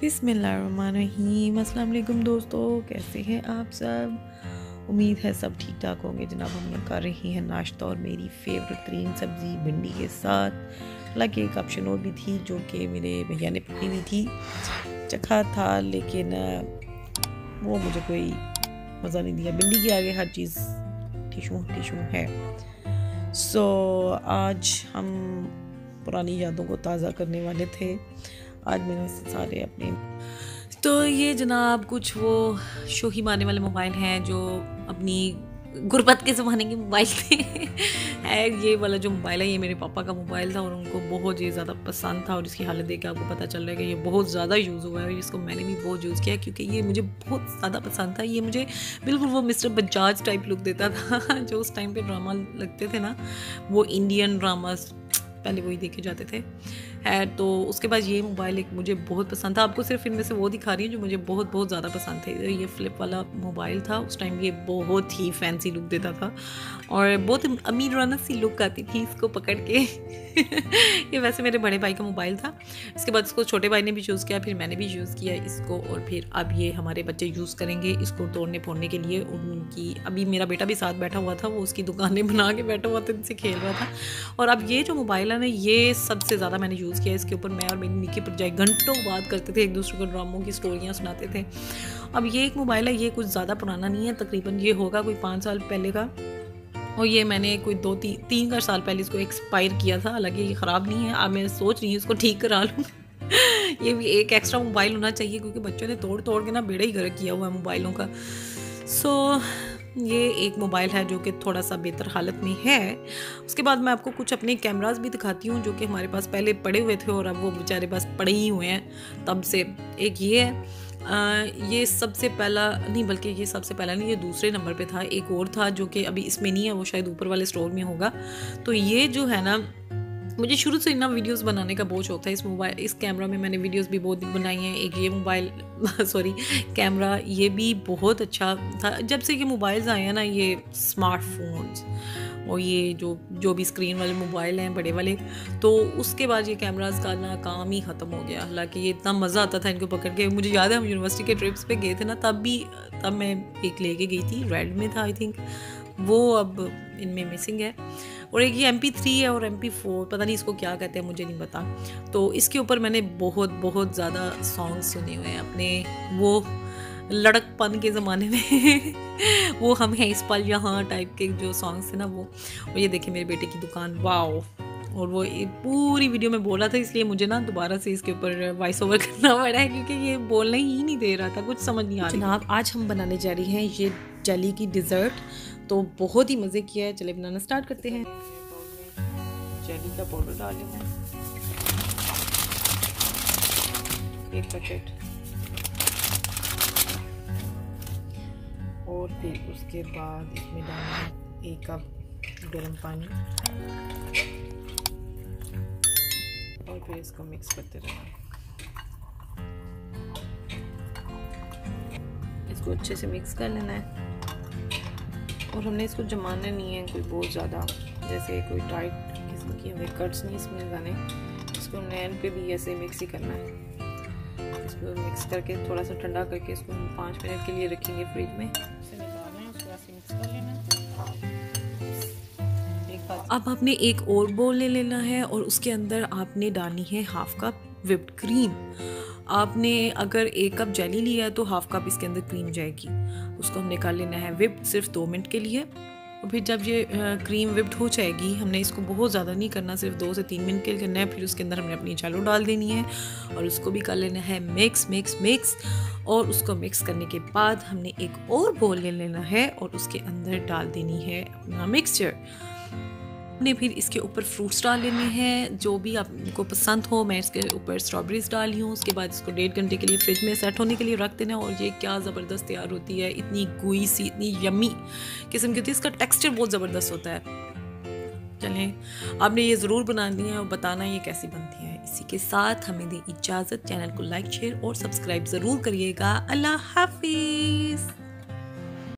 बिसमीम वालेकुम दोस्तों, कैसे हैं आप सब? उम्मीद है सब ठीक ठाक होंगे। जनाब हम कर रही हैं नाश्ता और मेरी फेवरेट तरीन सब्ज़ी भिंडी के साथ। हालाँकि एक ऑप्शन और भी थी, जो कि मेरे भैया ने पकड़ी हुई थी। चखा था, लेकिन वो मुझे कोई मज़ा नहीं दिया। भिंडी के आगे हर चीज़ टिशू टिशू है। सो आज हम पुरानी यादों को ताज़ा करने वाले थे। आज मैंने सारे अपने। तो ये जनाब कुछ वो शोही मारने वाले मोबाइल हैं जो अपनी गुर्बत के ज़माने के मोबाइल थे। है, ये वाला जो मोबाइल है, ये मेरे पापा का मोबाइल था और उनको बहुत ही ज़्यादा पसंद था और इसकी हालत देख के आपको पता चल रहा है कि ये बहुत ज़्यादा यूज़ हुआ है और इसको मैंने भी बहुत यूज़ किया क्योंकि ये मुझे बहुत ज़्यादा पसंद था। ये मुझे बिल्कुल वो मिस्टर बजाज टाइप लुक देता था, जो उस टाइम पे ड्रामा लगते थे ना, वो इंडियन ड्रामास पहले वही देखे जाते थे। है तो उसके बाद ये मोबाइल एक मुझे बहुत पसंद था। आपको सिर्फ़ इनमें से वो दिखा रही हूँ जो मुझे बहुत बहुत ज़्यादा पसंद थे। ये फ्लिप वाला मोबाइल था, उस टाइम ये बहुत ही फैंसी लुक देता था। और बहुत अमीर राना सी लुक आती थी इसको पकड़ के। ये वैसे मेरे बड़े भाई का मोबाइल था। इसके बाद इसको छोटे भाई ने भी यूज़ किया, फिर मैंने भी यूज़ किया इसको और फिर अब ये हमारे बच्चे यूज़ करेंगे इसको तोड़ने फोड़ने के लिए। उनकी, अभी मेरा बेटा भी साथ बैठा हुआ था, वो उसकी दुकानें बना के बैठा हुआ था, इनसे खेल रहा था। और अब ये जो मोबाइल है ना, ये सबसे ज़्यादा मैंने यूज़ यूज़ किया इसके ऊपर मैं और मेरी निकी पर जाए घंटों बात करते थे एक दूसरे को ड्रामों की स्टोरियाँ सुनाते थे। अब ये एक मोबाइल है ये कुछ ज़्यादा पुराना नहीं है तकरीबन ये होगा कोई पाँच साल पहले का। और ये मैंने कोई दो ती, तीन चार साल पहले इसको एक्सपायर किया था हालाँकि ये ख़राब नहीं है अब मैं सोच रही हूँ इसको ठीक करा लूँ। ये भी एक एक्स्ट्रा मोबाइल होना चाहिए क्योंकि बच्चों ने तोड़ तोड़ के ना बेड़ा ही गर्क किया हुआ है मोबाइलों का। सो so, ये एक मोबाइल है जो कि थोड़ा सा बेहतर हालत में है। उसके बाद मैं आपको कुछ अपने कैमरास भी दिखाती हूँ जो कि हमारे पास पहले पड़े हुए थे और अब वो बेचारे पास पड़े ही हुए हैं। तब से एक ये है। आ, ये सबसे पहला नहीं बल्कि ये सबसे पहला नहीं ये दूसरे नंबर पे था। एक और था जो कि अभी इसमें नहीं है वो शायद ऊपर वाले स्टोर में होगा। तो ये जो है ना मुझे शुरू से इतना वीडियोस बनाने का बहुत शौक था इस मोबाइल इस कैमरा में मैंने वीडियोस भी बहुत बनाई हैं। एक ये मोबाइल सॉरी कैमरा ये भी बहुत अच्छा था। जब से ये मोबाइल्स आए हैं ना, ये स्मार्टफोन्स और ये जो जो भी स्क्रीन वाले मोबाइल हैं, बड़े वाले तो उसके बाद ये कैमराज का ना काम ही ख़त्म हो गया। हालाँकि ये इतना मज़ा आता था इनको पकड़ के। मुझे याद है, हम यूनिवर्सिटी के ट्रिप्स पे गए थे ना, तब भी, तब मैं एक लेके गई थी। रेड में था आई थिंक वो अब इनमें मिसिंग है। और एक ये एम पी थ्री है और एम पी फोर पता नहीं इसको क्या कहते हैं मुझे नहीं पता। तो इसके ऊपर मैंने बहुत बहुत ज़्यादा सॉन्ग सुने हुए हैं अपने वो लड़कपन के ज़माने में। वो हम हैं इस पल यहाँ टाइप के जो सॉन्ग्स थे ना वो। और ये देखिए मेरे बेटे की दुकान वाओ और वो पूरी वीडियो में बोला था इसलिए मुझे ना दोबारा से इसके ऊपर वॉइस ओवर करना पड़ा है क्योंकि ये बोलने ही नहीं दे रहा था कुछ समझ नहीं आ रहा जनाब आज हम बनाने जा रही हैं ये जली की डिज़र्ट तो बहुत ही मज़े किया है। चले बनाना स्टार्ट करते हैं। जेली का पाउडर डाल एक पैकेट और फिर उसके बाद इसमें डालना एक कप गर्म पानी। और फिर इसको मिक्स करते रहना। इसको अच्छे से मिक्स कर लेना है। और हमने इसको जमाना नहीं है कोई बहुत ज़्यादा। जैसे कोई टाइट किस्म की हमें कट्स नहीं इसमें लगाने। इसको नैन पे भी ऐसे मिक्स ही करना है। इसको मिक्स करके थोड़ा सा ठंडा करके इसको हम पाँच मिनट के लिए रखेंगे फ्रिज में। अब आपने एक और बोल ले लेना है और उसके अंदर आपने डालनी है हाफ़ कप विप्ड क्रीम आपने अगर एक कप जेली लिया है तो हाफ़ कप इसके अंदर क्रीम जाएगी। उसको हमने कर लेना है विप्ड सिर्फ़ दो मिनट के लिए। और फिर जब ये क्रीम विप्ड हो जाएगी, हमने इसको बहुत ज़्यादा नहीं करना, सिर्फ़ दो से तीन मिनट के लिए करना है। फिर उसके अंदर हमने अपनी चालू डाल देनी है और उसको भी कर लेना है मिक्स मिक्स मिक्स और उसको मिक्स करने के बाद हमने एक और बोल ले लेना है और उसके अंदर डाल देनी है अपना मिक्सचर आपने फिर इसके ऊपर फ्रूट्स डाल लेने हैं, जो भी आपको पसंद हो, मैं इसके ऊपर स्ट्रॉबेरीज डाली हूँ, उसके बाद इसको डेढ़ घंटे के लिए फ्रिज में सेट होने के लिए रख देना और ये क्या ज़बरदस्त तैयार होती है, इतनी गुई सी, इतनी यमी किस्म की होती है, इसका टेक्सचर बहुत ज़बरदस्त होता है। चलें, आपने ये ज़रूर बनानी है और बताना ये कैसी बनती है। इसी के साथ हमें दी इजाज़त, चैनल को लाइक शेयर और सब्सक्राइब ज़रूर करिएगा। अल्लाह हाफिज़।